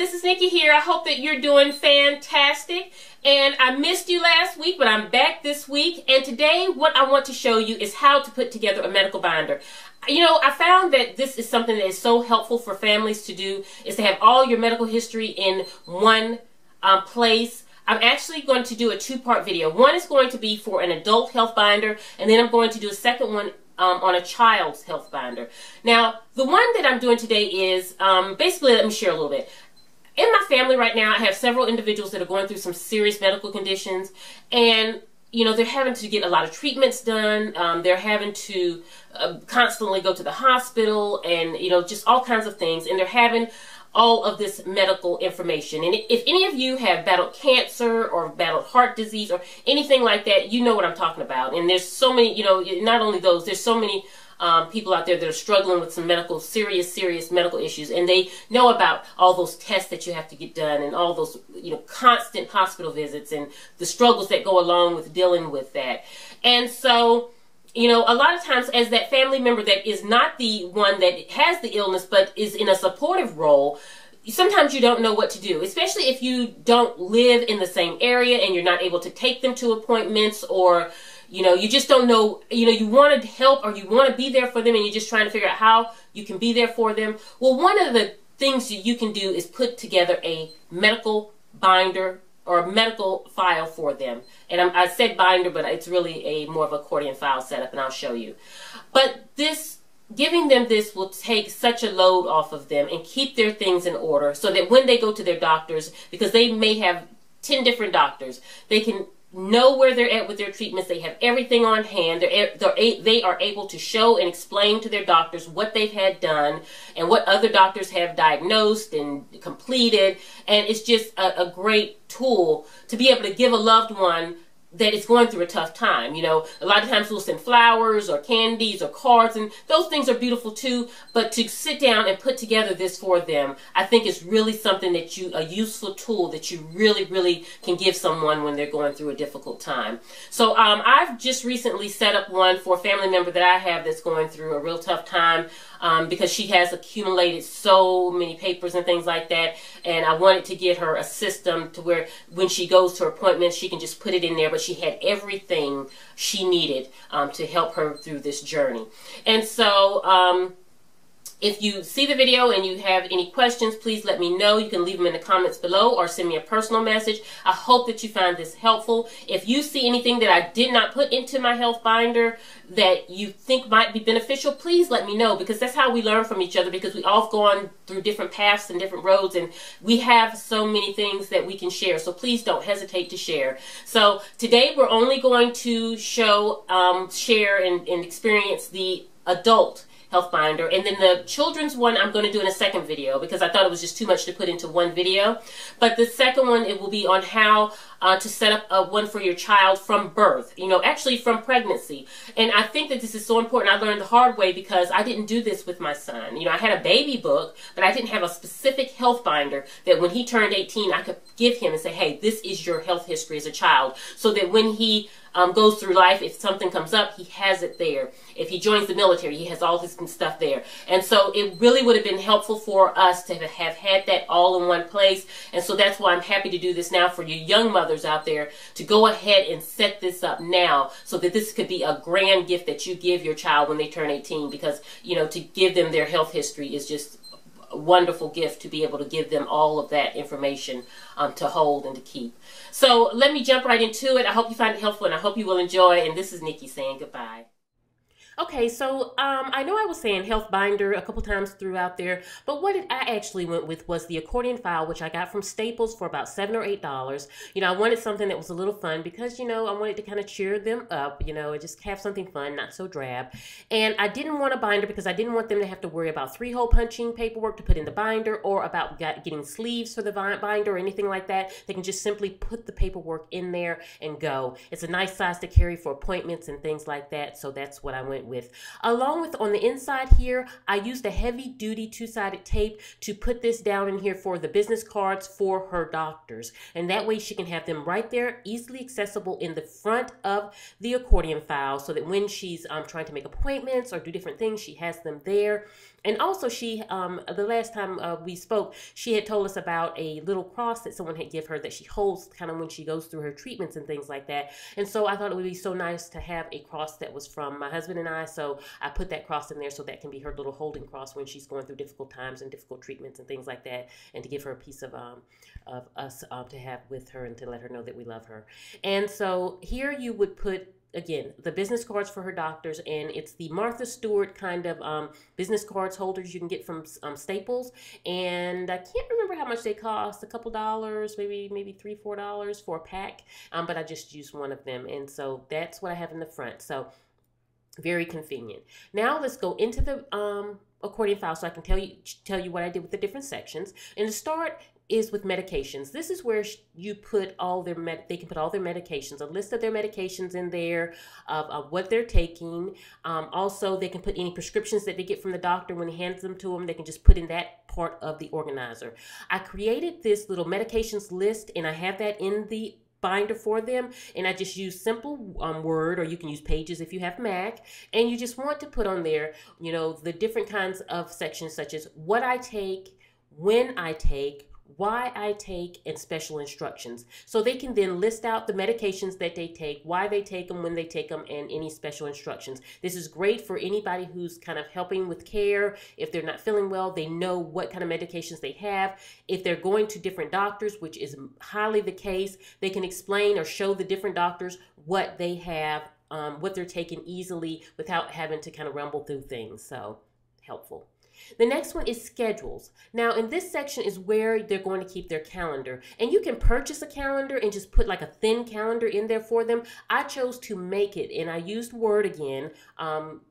this is Nikki here. I hope that you're doing fantastic. And I missed you last week, but I'm back this week. And today, what I want to show you is how to put together a medical binder. You know, I found that this is something that is so helpful for families to do, is to have all your medical history in one um, place. I'm actually going to do a two-part video. One is going to be for an adult health binder, and then I'm going to do a second one um, on a child's health binder. Now, the one that I'm doing today is, um, basically, let me share a little bit. In my family right now, I have several individuals that are going through some serious medical conditions, and you know, they're having to get a lot of treatments done. Um, they're having to uh, constantly go to the hospital and, you know, just all kinds of things. And they're having all of this medical information. And if any of you have battled cancer or battled heart disease or anything like that, you know what I'm talking about. And there's so many, you know, not only those, there's so many um, people out there that are struggling with some medical, serious, serious medical issues, and they know about all those tests that you have to get done, and all those, you know, constant hospital visits, and the struggles that go along with dealing with that. And so, you know, a lot of times as that family member that is not the one that has the illness but is in a supportive role, sometimes you don't know what to do, especially if you don't live in the same area and you're not able to take them to appointments or, you know, you just don't know, you know, you want to help or you want to be there for them and you're just trying to figure out how you can be there for them. Well, one of the things that you can do is put together a medical binder or a medical file for them. And I'm, i said binder, but it's really a more of accordion file setup, and I'll show you. But this, giving them this will take such a load off of them and keep their things in order so that when they go to their doctors, because they may have 10 different doctors, they can know where they're at with their treatments. They have everything on hand. They're, they're, they are able to show and explain to their doctors what they've had done and what other doctors have diagnosed and completed. And it's just a, a great tool to be able to give a loved one that is going through a tough time. You know, a lot of times we'll send flowers or candies or cards, and those things are beautiful too. But to sit down and put together this for them, I think is really something that you, a useful tool that you really, really can give someone when they're going through a difficult time. So um, I've just recently set up one for a family member that I have that's going through a real tough time um, because she has accumulated so many papers and things like that. And I wanted to get her a system to where when she goes to appointments, she can just put it in there. But she had everything she needed um, to help her through this journey. And so, um, if you see the video and you have any questions, please let me know. You can leave them in the comments below or send me a personal message. I hope that you find this helpful. If you see anything that I did not put into my health binder that you think might be beneficial, please let me know because that's how we learn from each other because we all go on through different paths and different roads and we have so many things that we can share. So please don't hesitate to share. So today we're only going to show, um, share and, and experience the adult health binder. And then the children's one I'm going to do in a second video because I thought it was just too much to put into one video. But the second one, it will be on how uh, to set up a one for your child from birth, you know, actually from pregnancy. And I think that this is so important. I learned the hard way because I didn't do this with my son. You know, I had a baby book, but I didn't have a specific health binder that when he turned 18, I could give him and say, hey, this is your health history as a child. So that when he um, goes through life, if something comes up, he has it there. If he joins the military, he has all his stuff there. And so it really would have been helpful for us to have had that all in one place. And so that's why I'm happy to do this now for you young mothers out there to go ahead and set this up now so that this could be a grand gift that you give your child when they turn 18 because, you know, to give them their health history is just wonderful gift to be able to give them all of that information um, to hold and to keep. So let me jump right into it. I hope you find it helpful and I hope you will enjoy. And this is Nikki saying goodbye. Okay, so um, I know I was saying health binder a couple times throughout there, but what I actually went with was the accordion file, which I got from Staples for about seven or eight dollars. You know, I wanted something that was a little fun because you know I wanted to kind of cheer them up, you know, and just have something fun, not so drab. And I didn't want a binder because I didn't want them to have to worry about three hole punching paperwork to put in the binder or about getting sleeves for the binder or anything like that. They can just simply put the paperwork in there and go. It's a nice size to carry for appointments and things like that. So that's what I went with. Along with on the inside here, I used a heavy duty two-sided tape to put this down in here for the business cards for her doctors. And that way she can have them right there, easily accessible in the front of the accordion file so that when she's um, trying to make appointments or do different things, she has them there. And also, she um, the last time uh, we spoke, she had told us about a little cross that someone had give her that she holds kind of when she goes through her treatments and things like that. And so I thought it would be so nice to have a cross that was from my husband and I. So I put that cross in there so that can be her little holding cross when she's going through difficult times and difficult treatments and things like that, and to give her a piece of um, of us uh, to have with her and to let her know that we love her. And so here you would put again the business cards for her doctors and it's the martha stewart kind of um, business cards holders you can get from um, staples and i can't remember how much they cost a couple dollars maybe maybe three four dollars for a pack um, but i just used one of them and so that's what i have in the front so very convenient now let's go into the um, accordion file so I can tell you tell you what I did with the different sections. And to start is with medications. This is where you put all their med. They can put all their medications, a list of their medications in there, of, of what they're taking. Um, also, they can put any prescriptions that they get from the doctor when he hands them to them. They can just put in that part of the organizer. I created this little medications list, and I have that in the binder for them and I just use simple um, word or you can use pages if you have Mac and you just want to put on there you know the different kinds of sections such as what I take when I take why I take, and special instructions. So they can then list out the medications that they take, why they take them, when they take them, and any special instructions. This is great for anybody who's kind of helping with care. If they're not feeling well, they know what kind of medications they have. If they're going to different doctors, which is highly the case, they can explain or show the different doctors what they have, um, what they're taking easily without having to kind of rumble through things. So helpful. The next one is schedules. Now, in this section is where they're going to keep their calendar. And you can purchase a calendar and just put like a thin calendar in there for them. I chose to make it, and I used Word again. Um,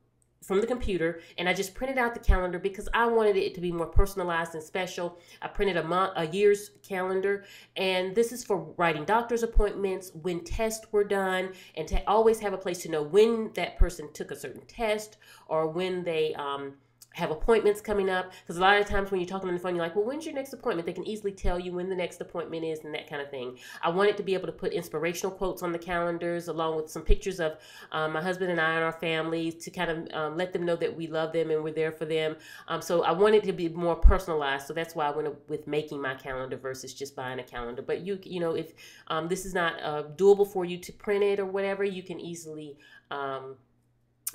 from the computer and I just printed out the calendar because I wanted it to be more personalized and special. I printed a month, a year's calendar, and this is for writing doctor's appointments, when tests were done, and to always have a place to know when that person took a certain test or when they um, have appointments coming up because a lot of times when you're talking on the phone you're like well when's your next appointment? They can easily tell you when the next appointment is and that kind of thing. I wanted to be able to put inspirational quotes on the calendars along with some pictures of um, my husband and i and our family to kind of um, let them know that we love them and we're there for them. Um, so i wanted to be more personalized so that's why i went with making my calendar versus just buying a calendar. But you you know if um, this is not uh, doable for you to print it or whatever you can easily um,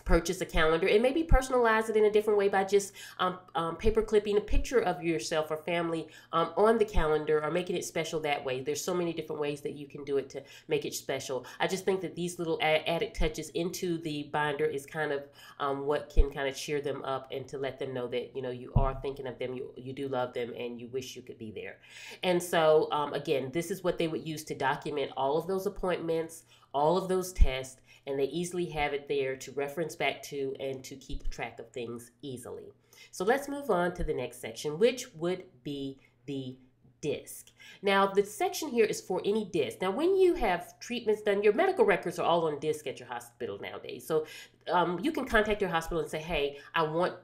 purchase a calendar and maybe personalize it in a different way by just um, um, paper clipping a picture of yourself or family um, on the calendar or making it special that way. There's so many different ways that you can do it to make it special. I just think that these little added touches into the binder is kind of um, what can kind of cheer them up and to let them know that you know you are thinking of them, you you do love them, and you wish you could be there. And so um, again, this is what they would use to document all of those appointments, all of those tests and they easily have it there to reference back to and to keep track of things easily. So let's move on to the next section, which would be the disc. Now, the section here is for any disc. Now, when you have treatments done, your medical records are all on disc at your hospital nowadays. So um, you can contact your hospital and say, hey, I want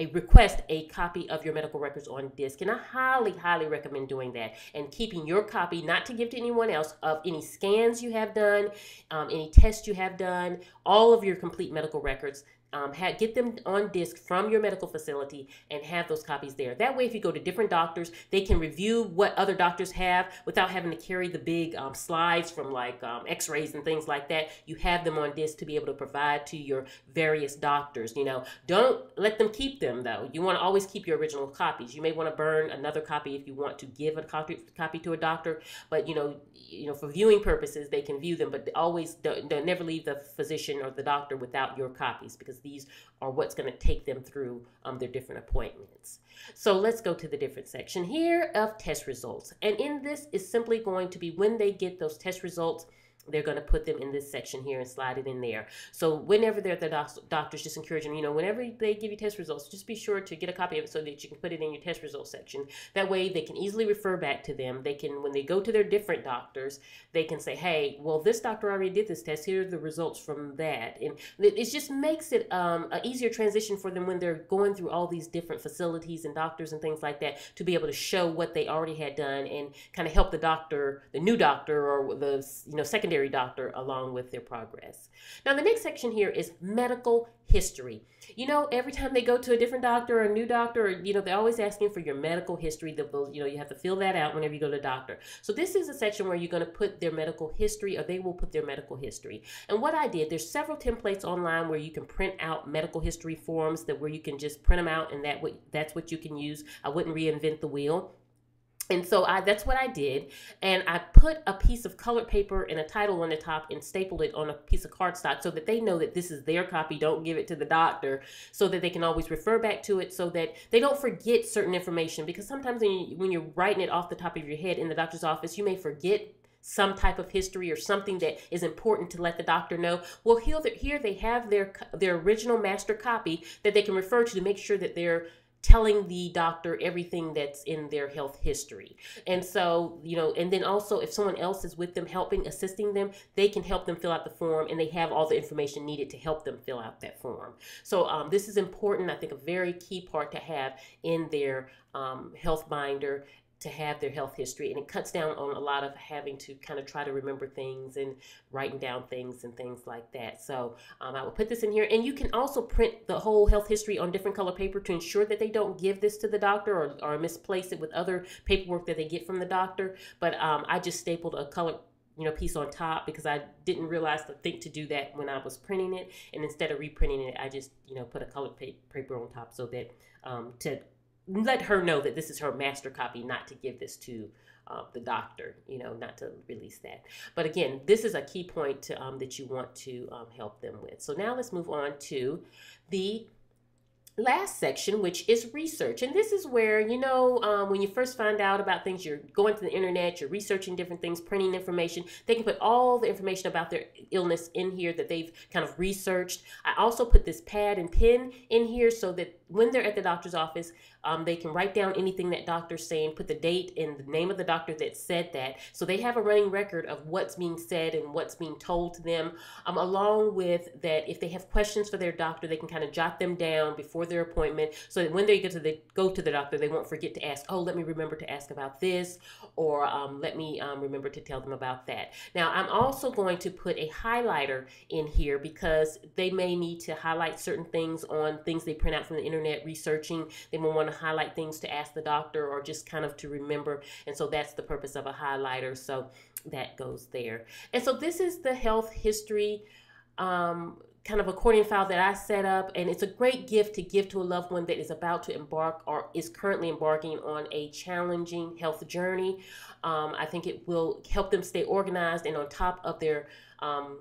a request a copy of your medical records on disk. And I highly, highly recommend doing that and keeping your copy, not to give to anyone else, of any scans you have done, um, any tests you have done, all of your complete medical records um, get them on disk from your medical facility and have those copies there. That way, if you go to different doctors, they can review what other doctors have without having to carry the big um, slides from like um, x-rays and things like that. You have them on disk to be able to provide to your various doctors. You know, don't let them keep them though. You want to always keep your original copies. You may want to burn another copy if you want to give a copy, copy to a doctor, but you know, you know, for viewing purposes, they can view them, but always don't, don't never leave the physician or the doctor without your copies because these are what's going to take them through um, their different appointments. So let's go to the different section here of test results. And in this is simply going to be when they get those test results they're going to put them in this section here and slide it in there. So whenever they're at the doc- doctors, just encouraging, you know, whenever they give you test results, just be sure to get a copy of it so that you can put it in your test results section. That way they can easily refer back to them. They can, when they go to their different doctors, they can say, hey, well, this doctor already did this test. Here are the results from that. And it just makes it um, an easier transition for them when they're going through all these different facilities and doctors and things like that to be able to show what they already had done and kind of help the doctor, the new doctor or the, you know, secondary doctor along with their progress. Now, the next section here is medical history. You know, every time they go to a different doctor or a new doctor, or, you know, they're always asking for your medical history. You know, you have to fill that out whenever you go to doctor. So this is a section where you're going to put their medical history or they will put their medical history. And what I did, there's several templates online where you can print out medical history forms that where you can just print them out and that that's what you can use. I wouldn't reinvent the wheel. And so I that's what I did. And I put a piece of colored paper and a title on the top and stapled it on a piece of cardstock so that they know that this is their copy. Don't give it to the doctor so that they can always refer back to it so that they don't forget certain information. Because sometimes when, you, when you're writing it off the top of your head in the doctor's office, you may forget some type of history or something that is important to let the doctor know. Well, here, here they have their their original master copy that they can refer to to make sure that they're telling the doctor everything that's in their health history. And so, you know, and then also if someone else is with them helping, assisting them, they can help them fill out the form and they have all the information needed to help them fill out that form. So um, this is important, I think a very key part to have in their um, health binder to have their health history and it cuts down on a lot of having to kind of try to remember things and writing down things and things like that. So um, i will put this in here and you can also print the whole health history on different color paper to ensure that they don't give this to the doctor or, or misplace it with other paperwork that they get from the doctor. But um, i just stapled a color you know piece on top because I didn't realize to think to do that when I was printing it. And instead of reprinting it I just you know put a colored paper on top so that um, to let her know that this is her master copy, not to give this to uh, the doctor, you know, not to release that. But again, this is a key point to, um, that you want to um, help them with. So now let's move on to the last section, which is research. And this is where, you know, um, when you first find out about things, you're going to the internet, you're researching different things, printing information. They can put all the information about their illness in here that they've kind of researched. I also put this pad and pen in here so that when they're at the doctor's office, um, they can write down anything that doctor's saying, put the date and the name of the doctor that said that. So they have a running record of what's being said and what's being told to them, um, along with that if they have questions for their doctor, they can kind of jot them down before their appointment so that when they get to the go to the doctor, they won't forget to ask, oh, let me remember to ask about this, or um, let me um, remember to tell them about that. Now, I'm also going to put a highlighter in here because they may need to highlight certain things on things they print out from the internet internet researching. They may want to highlight things to ask the doctor or just kind of to remember. And so that's the purpose of a highlighter. So that goes there. And so this is the health history um, kind of accordion file that I set up, and it's a great gift to give to a loved one that is about to embark or is currently embarking on a challenging health journey. Um, I think it will help them stay organized and on top of their um,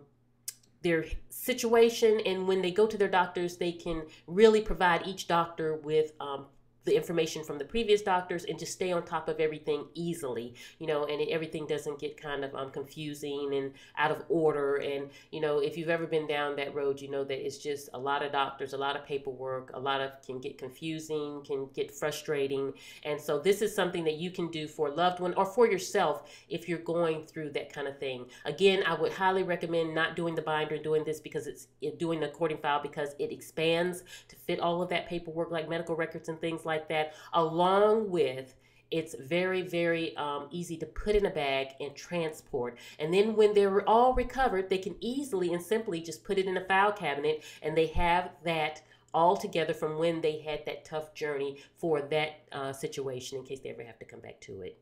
their situation and when they go to their doctors they can really provide each doctor with um, the information from the previous doctors and just stay on top of everything easily, you know, and everything doesn't get kind of um, confusing and out of order. And, you know, if you've ever been down that road, you know that it's just a lot of doctors, a lot of paperwork, a lot of can get confusing, can get frustrating. And so this is something that you can do for a loved one or for yourself if you're going through that kind of thing. Again, I would highly recommend not doing the binder, doing this because it's doing the accordion file because it expands to fit all of that paperwork like medical records and things like that, along with it's very, very um, easy to put in a bag and transport. And then when they're all recovered, they can easily and simply just put it in a file cabinet and they have that all together from when they had that tough journey for that uh, situation in case they ever have to come back to it.